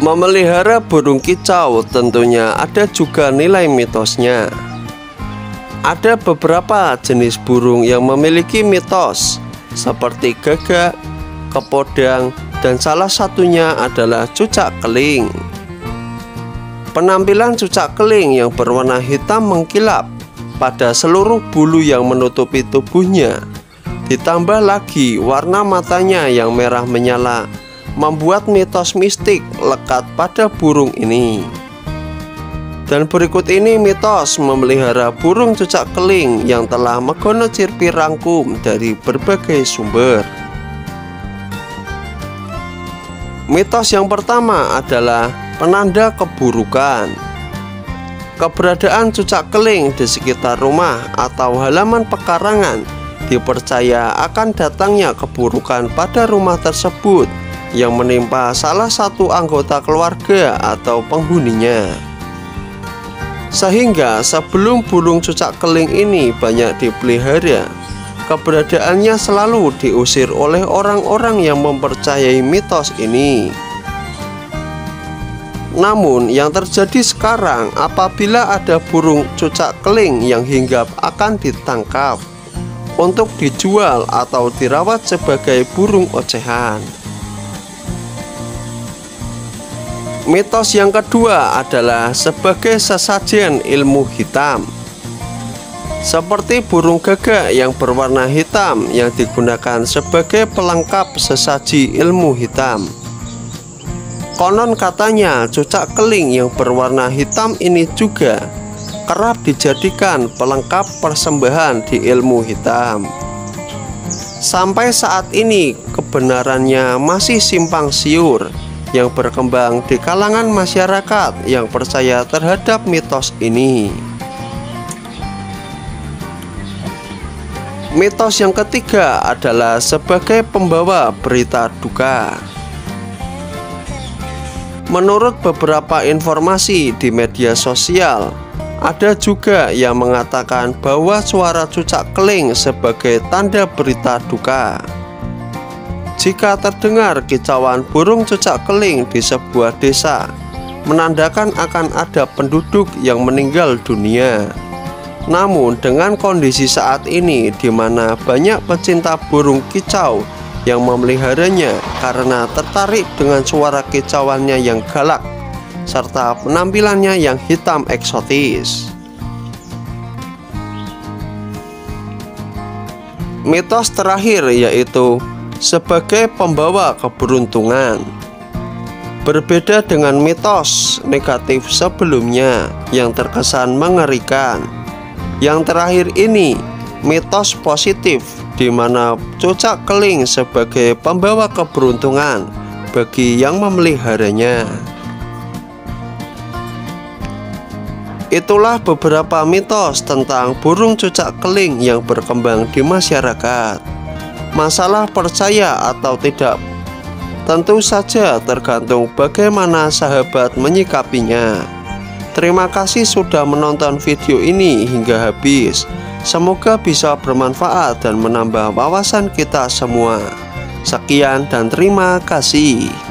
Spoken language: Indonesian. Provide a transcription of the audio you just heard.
Memelihara burung kicau tentunya ada juga nilai mitosnya. Ada beberapa jenis burung yang memiliki mitos seperti gagak, kepodang, dan salah satunya adalah cucak keling. Penampilan cucak keling yang berwarna hitam mengkilap pada seluruh bulu yang menutupi tubuhnya. Ditambah lagi warna matanya yang merah menyala membuat mitos mistik lekat pada burung ini. Dan berikut ini mitos memelihara burung cucak keling yang telah Megono Cirpi rangkum dari berbagai sumber. Mitos yang pertama adalah penanda keburukan. Keberadaan cucak keling di sekitar rumah atau halaman pekarangan dipercaya akan datangnya keburukan pada rumah tersebut yang menimpa salah satu anggota keluarga atau penghuninya. Sehingga sebelum burung cucak keling ini banyak dipelihara, keberadaannya selalu diusir oleh orang-orang yang mempercayai mitos ini. Namun yang terjadi sekarang apabila ada burung cucak keling yang hinggap akan ditangkap untuk dijual atau dirawat sebagai burung ocehan. Mitos yang kedua adalah sebagai sesajen ilmu hitam. Seperti burung gagak yang berwarna hitam yang digunakan sebagai pelengkap sesaji ilmu hitam. Konon katanya cucak keling yang berwarna hitam ini juga kerap dijadikan pelengkap persembahan di ilmu hitam. Sampai saat ini kebenarannya masih simpang siur yang berkembang di kalangan masyarakat yang percaya terhadap mitos ini. Mitos yang ketiga adalah sebagai pembawa berita duka. Menurut beberapa informasi di media sosial, ada juga yang mengatakan bahwa suara cucak keling sebagai tanda berita duka. Jika terdengar kicauan burung cucak keling di sebuah desa, menandakan akan ada penduduk yang meninggal dunia. Namun dengan kondisi saat ini di mana banyak pecinta burung kicau yang memeliharanya karena tertarik dengan suara kicauannya yang galak serta penampilannya yang hitam eksotis. Mitos terakhir yaitu sebagai pembawa keberuntungan. Berbeda dengan mitos negatif sebelumnya yang terkesan mengerikan. Yang terakhir ini mitos positif di mana cucak keling sebagai pembawa keberuntungan bagi yang memeliharanya. Itulah beberapa mitos tentang burung cucak keling yang berkembang di masyarakat. Masalah percaya atau tidak tentu saja tergantung bagaimana sahabat menyikapinya. Terima kasih sudah menonton video ini hingga habis. Semoga bisa bermanfaat dan menambah wawasan kita semua. Sekian dan terima kasih.